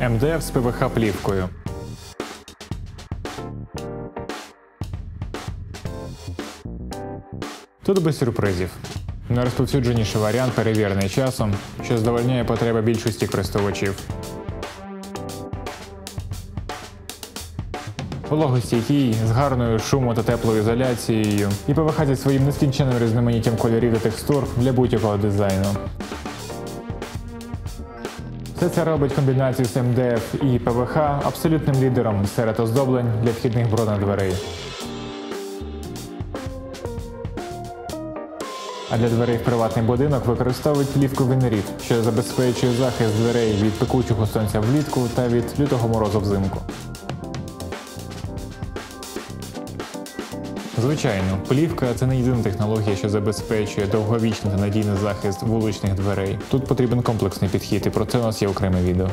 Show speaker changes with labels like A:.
A: МДФ з ПВХ плівкою. Тут без сюрпризів. Найрозповсюдженіший варіант перевірений часом, що задовольняє потреби більшості користувачів. Вологостійкий, з гарною шуму та теплою ізоляцією і ПВХ зі своїм нескінченним різноманіттям кольорів та текстур для будь-якого дизайну. Все це робить комбінацію з МДФ і ПВХ абсолютним лідером серед оздоблень для вхідних бронедверей. А для дверей в приватний будинок використовують плівку Венеріт, що забезпечує захист дверей від пекучого сонця влітку та від лютого морозу взимку. Звичайно, плівка це не єдина технологія, що забезпечує довговічний та надійний захист вуличних дверей. Тут потрібен комплексний підхід, і про це у нас є окреме відео.